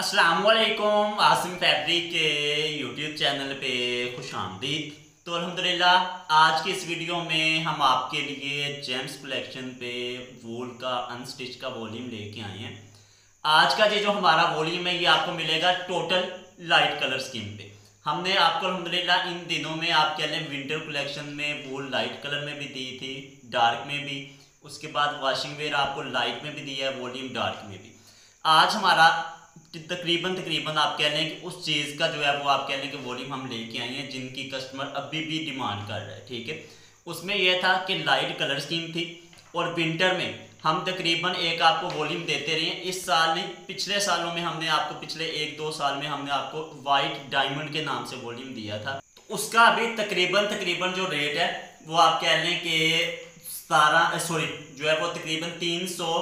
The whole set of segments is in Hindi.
अस्सलाम वालेकुम आसिम फैब्रिक के यूट्यूब चैनल पे खुश आमदीद। तो अल्हम्दुलिल्लाह, आज की इस वीडियो में हम आपके लिए जेम्स कलेक्शन पे वूल का अनस्टिच का वॉल्यूम लेके आए हैं। आज का ये जो हमारा वॉल्यूम है, ये आपको मिलेगा टोटल लाइट कलर स्कीम पे। हमने आपको अल्हम्दुलिल्लाह, इन दिनों में आप कह लें विंटर कलेक्शन में वूल लाइट कलर में भी दी थी डार्क में भी। उसके बाद वॉशिंग वेयर आपको लाइट में भी दिया है वॉल्यूम डार्क में भी। आज हमारा तकरीबन तकरीबन आप कह लें कि उस चीज़ का जो है वो आप कह लें कि वॉल्यूम हम लेके आए हैं, जिनकी कस्टमर अभी भी डिमांड कर रहा है, ठीक है? उसमें यह था कि लाइट कलर स्कीम थी और विंटर में हम तकरीबन एक आपको वॉल्यूम देते रहे इस साल नहीं, पिछले सालों में हमने आपको, पिछले एक, दो साल में हमने आपको वाइट डायमंड के नाम से वॉल्यूम दिया था। तो उसका अभी तकरीबन तकरीबन जो रेट है, वो आप कह लें कि सतारह सॉरी जो है वो तकरीबन तीन सौ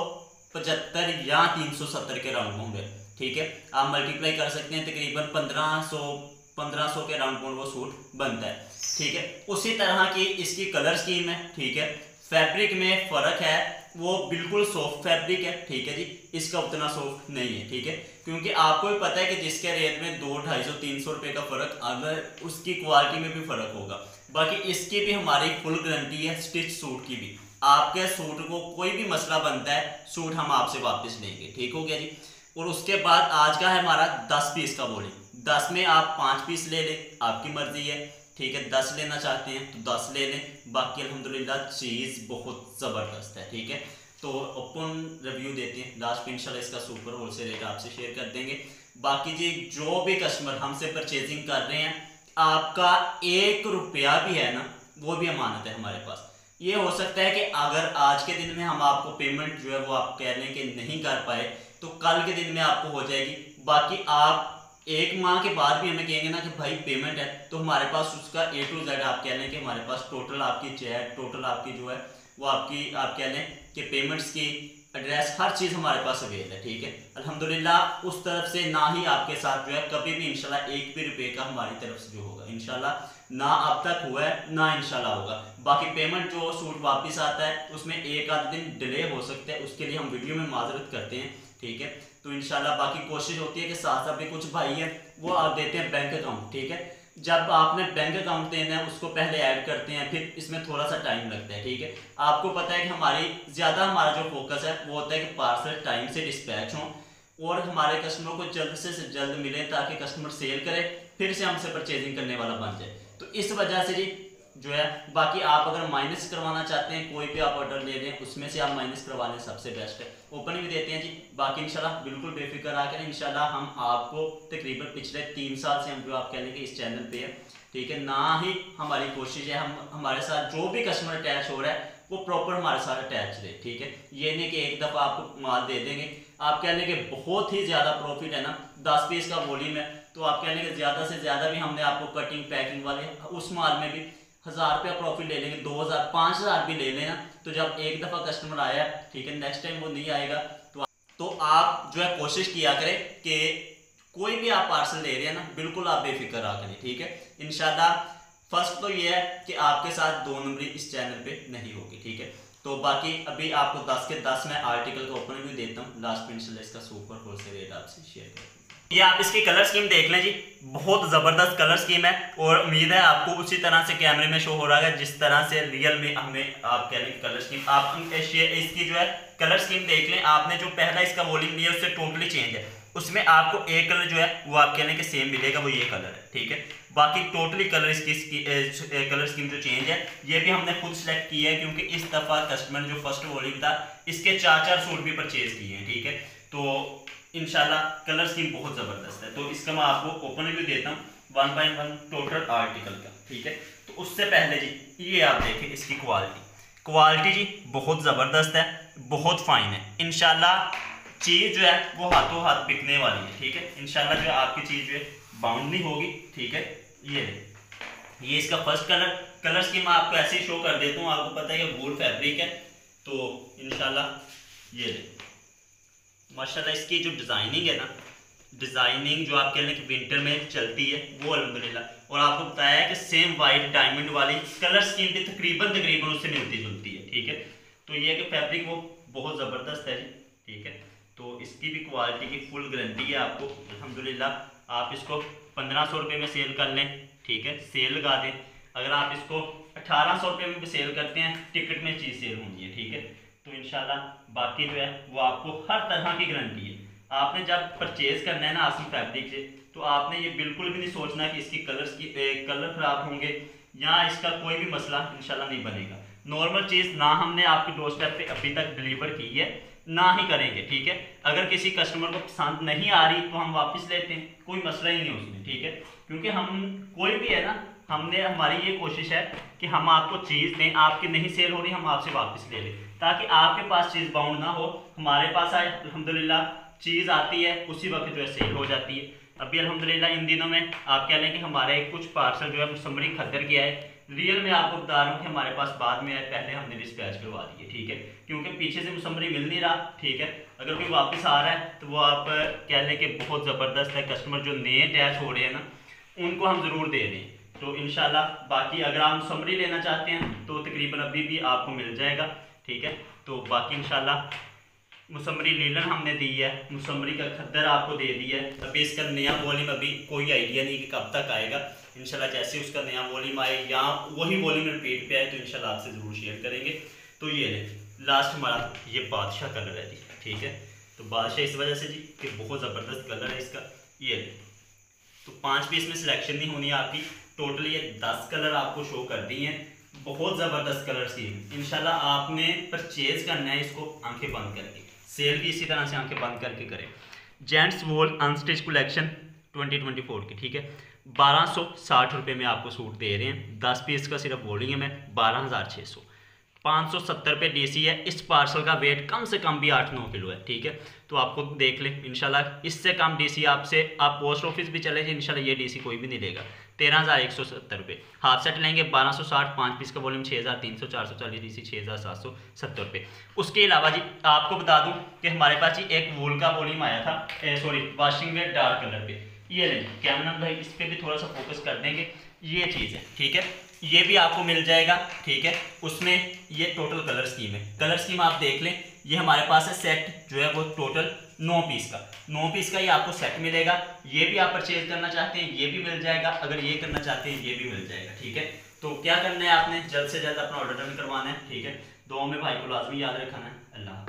पचहत्तर या तीन सौ सत्तर के राउंड होंगे। ठीक है? आप मल्टीप्लाई कर सकते हैं, तकरीबन पंद्रह सौ पंद्रह सौ के राउंड पॉइंट वो सूट बनता है। ठीक है? उसी तरह की इसकी कलर स्कीम है, ठीक है? फैब्रिक में फ़र्क है, वो बिल्कुल सॉफ्ट फैब्रिक है, ठीक है जी? इसका उतना सॉफ्ट नहीं है, ठीक है? क्योंकि आपको भी पता है कि जिसके रेट में दो, ढाई सौ, तीन सौ रुपए का फ़र्क, अगर उसकी क्वालिटी में भी फ़र्क होगा। बाकी इसकी भी हमारी फुल गारंटी है स्टिच सूट की भी। आपके सूट को कोई भी मसला बनता है सूट हम आपसे वापस लेंगे। ठीक हो गया जी? और उसके बाद आज का है हमारा दस पीस का बोली दस में आप पाँच पीस ले लें, आपकी मर्ज़ी है। ठीक है, दस लेना चाहते हैं तो दस ले लें। बाकी अल्हम्दुलिल्लाह चीज़ बहुत ज़बरदस्त है, ठीक है? तो ओपन रिव्यू देते हैं। लास्ट में इंशाल्लाह इसका सुपर होल होलसेल रेट आपसे शेयर कर देंगे। बाकी जी, जो भी कस्टमर हमसे परचेजिंग कर रहे हैं, आपका एक रुपया भी है ना, वो भी अमानत है हमारे पास। ये हो सकता है कि अगर आज के दिन में हम आपको पेमेंट जो है वो आप कह लें कि नहीं कर पाए तो कल के दिन में आपको हो जाएगी। बाकी आप एक माह के बाद भी हमें कहेंगे ना कि भाई पेमेंट है तो हमारे पास उसका ए टू जेड आप कह लें कि हमारे पास टोटल आपकी चैट टोटल आपकी जो है, वो आपकी, आप कह लें कि पेमेंट्स की एड्रेस हर चीज़ हमारे पास अवेल है, ठीक है? अल्हम्दुलिल्लाह, उस तरफ़ से ना ही आपके साथ जो है, कभी भी इंशाल्लाह एक भी रुपए का हमारी तरफ़ से जो होगा। इंशाल्लाह ना अब तक हुआ है, ना इंशाल्लाह होगा। बाकी पेमेंट जो सूट वापस आता है, उसमें एक आध दिन डिले हो सकता है, उसके लिए हम वीडियो में माजरत करते हैं, ठीक है? तो इनशाला बाकी कोशिश होती है कि साथ साथ भी कुछ भाई है, वो आप देते हैं बैंक अकाउंट ठीक है? जब आपने बैंक अकाउंट देना है, उसको पहले ऐड करते हैं, फिर इसमें थोड़ा सा टाइम लगता है, ठीक है? आपको पता है कि हमारी, ज़्यादा हमारा जो फोकस है, वो होता है कि पार्सल टाइम से डिस्पैच हो, और हमारे कस्टमर को जल्द से जल्द मिले, ताकि कस्टमर सेल करे, फिर से हमसे परचेजिंग करने वाला बन जाए। तो इस वजह से जी जो है, बाकी आप अगर माइनस करवाना चाहते हैं, कोई भी आप ऑर्डर ले लें उसमें से आप माइनस करवा लें, सबसे बेस्ट है। ओपन भी देते हैं जी। बाकी इंशाल्लाह बिल्कुल बेफिक्र आकर इंशाल्लाह हम आपको तकरीबन पिछले तीन साल से हम जो आप कह लेंगे इस चैनल पे है। ठीक है, ना ही हमारी कोशिश है, हम, हमारे साथ जो भी कस्टमर अटैच हो रहा है, वो प्रॉपर हमारे साथ अटैच रहे। ठीक है? ये नहीं कि एक दफ़ा आपको माल दे देंगे। आप कह लेंगे बहुत ही ज़्यादा प्रॉफिट है ना। दस पीस का वॉल्यूम है। तो आप कह लेंगे ज़्यादा से ज़्यादा भी हमने आपको कटिंग पैकिंग वाले उस माल में भी हज़ार रुपया प्रॉफिट ले लेंगे, दो हज़ार, पाँच हज़ार भी ले लेना तो जब एक दफ़ा कस्टमर आया, ठीक है नेक्स्ट टाइम वो नहीं आएगा तो तो आप जो है कोशिश किया करें कि कोई भी आप पार्सल ले रहे हैं ना, बिल्कुल आप बेफिक्र आ करें, ठीक है? इनशाला फ़र्स्ट तो ये है कि आपके साथ दो नंबरी इस चैनल पे नहीं होगी, ठीक है? तो बाकी अभी आपको 10 के 10 मैं आर्टिकल का ओपन भी देता हूँ लास्ट में इसका सुपर होलसेल रेट आपसे शेयर करता हूँ। ये आप इसकी कलर स्कीम देख लें जी। बहुत ज़बरदस्त कलर स्कीम है और उम्मीद है आपको उसी तरह से कैमरे में शो हो रहा है जिस तरह से रियल में हमें आप कह लें कलर स्कीम आप इसकी जो है कलर स्कीम देख लें। आपने जो पहला इसका वॉल्यूम लिया उससे टोटली चेंज है। उसमें आपको एक कलर जो है वो आप कह लें कि सेम मिलेगा वो ये कलर है ठीक है? बाकी टोटली कलर इसकी, इसकी कलर स्कीम जो चेंज है ये भी हमने खुद सेलेक्ट किया है क्योंकि इस दफ़ा कस्टमर जो फ़र्स्ट वॉल्यूम था इसके चार चार सूट भी परचेज किए हैं ठीक है? तो इनशाला कलर स्कीम बहुत ज़बरदस्त है। तो इसका मैं आपको ओपन रिव्यू देता हूँ one by one total article का, ठीक है? तो उससे पहले जी, ये आप देखें इसकी क्वालिटी क्वालिटी जी बहुत ज़बरदस्त है, बहुत फाइन है। इनशाला चीज़ जो है, वो हाथों हाथ बिकने वाली है, ठीक है? इनशाला जो है, आपकी चीज़ जो है बाउंड नहीं होगी, ठीक है? ये ये इसका फ़र्स्ट कलर कलर स्कीम आपको ऐसे ही शो कर देता हूँ, आपको पता है कि गोल्ड फैब्रिक है तो इनशाला ये माशाल्लाह इसकी जो डिज़ाइनिंग है ना डिज़ाइनिंग जो आप कह लें कि विंटर में चलती है, वो अलहमदिल्ला और आपको बताया कि सेम वाइट डायमंड वाली कलर स्कीम भी तकरीबन तकरीबन उससे मिलती जुलती है, ठीक है? तो ये कि फैब्रिक वो बहुत ज़बरदस्त है जी, ठीक है? तो इसकी भी क्वालिटी की फुल गारंटी है आपको, अल्हम्दुलिल्लाह। आप इसको पंद्रह सौ रुपये में सेल कर लें, ठीक है? सेल लगा दें। अगर आप इसको अठारह सौ रुपये में भी सेल करते हैं टिकट में चीज़ सेल होनी है ठीक है? तो इनशाला बाकी जो है वो आपको हर तरह की गारंटी है। आपने जब परचेज करना है ना आसम फैब्रिक से तो आपने ये बिल्कुल भी नहीं सोचना कि इसकी कलर्स की ए, कलर ख़राब होंगे या इसका कोई भी मसला इंशाल्लाह नहीं बनेगा। नॉर्मल चीज़ ना हमने आपके स्टेप पे अभी तक डिलीवर की है ना ही करेंगे ठीक है? अगर किसी कस्टमर को पसंद नहीं आ रही तो हम वापस लेते हैं कोई मसला ही नहीं उसमें ठीक है? क्योंकि हम कोई भी है ना हमने हमारी ये कोशिश है कि हम आपको चीज़ दें आपकी नहीं सेल हो रही हम आपसे वापस ले लें। ताकि आपके पास चीज़ बाउंड ना हो, हमारे पास आए अलहमदिल्ला चीज़ आती है, उसी वक्त जो है सेल हो जाती है। अभी अलहमदिल्ला इन दिनों में आप कह लें कि हमारे कुछ पार्सल जो है मुसमरी खदर गया है। रियल में आपको बता रहा हूँ कि हमारे पास बाद में आए, पहले हमने डिस्पैच करवा दी है, ठीक है? क्योंकि पीछे से मुसमरी मिल नहीं रहा, ठीक है? अगर कोई वापस आ रहा है तो वो आप कह लें कि बहुत ज़बरदस्त है कस्टमर जो नए अटैच हो रहे हैं ना, उनको हम ज़रूर दे दें। तो इन बाकी अगर आप मुसमरी लेना चाहते हैं तो तकरीबन अभी भी आपको मिल जाएगा। ठीक है? तो बाकी इन मुसमरी लीलन हमने दी है। मुसमरी का खद्दर आपको दे दिया है। अभी इसका नया वॉल्यूम अभी कोई आइडिया नहीं कि कब तक आएगा। इंशाल्लाह जैसे उसका नया वॉल्यूम आए या वही वॉल्यूम रिपीट पे आए तो इंशाल्लाह आपसे ज़रूर शेयर करेंगे। तो ये लास्ट हमारा ये बादशाह कलर है जी। ठीक है? तो बादशाह इस वजह से जी कि बहुत ज़बरदस्त कलर है इसका। ये तो पाँच पीस में सिलेक्शन नहीं होनी आपकी। टोटली ये दस कलर आपको शो कर दी हैं। बहुत ज़बरदस्त कलर सी इनशाला आपने परचेज करना है इसको आँखें बंद करके। सेल भी इसी तरह से आँखें बंद करके करें। जेंट्स वोल अनस्टिच कलेक्शन 2024 की, ठीक है? बारह सौ साठ रुपये में आपको सूट दे रहे हैं। दस पीस का सिर्फ़ वॉल्यूम है बारह हज़ार छः सौ। पाँच सौ सत्तर पे डी सी है। इस पार्सल का वेट कम से कम भी आठ नौ किलो है, ठीक है? तो आपको देख लें इंशाल्लाह इससे कम डीसी आपसे, आप पोस्ट ऑफ़िस भी चले जाए इंशाल्लाह ये डीसी कोई भी नहीं देगा। तेरह हज़ार एक सौ सत्तर रुपये हाफ़ सेट लेंगे बारह सौ साठ, पाँच पीस का वॉल्यूम छः हज़ार तीन सौ, चार सौ चालीस डी सी छः हज़ार सात सौ सत्तर रुपये उसके अलावा जी, आपको बता दूँ कि हमारे पास जी एक वोल का वॉल्यूम आया था सॉरी, वॉशिंग में डार्क कलर पे। ये लें कैमरा भाई, इस पर भी थोड़ा सा फोकस कर देंगे। ये चीज़ है, ठीक है? ये भी आपको मिल जाएगा, ठीक है? उसमें ये टोटल कलर स्कीम है। कलर स्कीम आप देख लें ये हमारे पास है सेट जो है वो टोटल नौ पीस का। नौ पीस का ये आपको सेट मिलेगा। ये भी आप परचेज करना चाहते हैं, ये भी मिल जाएगा। अगर ये करना चाहते हैं, ये भी मिल जाएगा, ठीक है? तो क्या करना है आपने? जल्द से जल्द अपना ऑर्डर डन करवाना है, ठीक है? दो में भाई को लाजमी याद रखना है। अल्लाह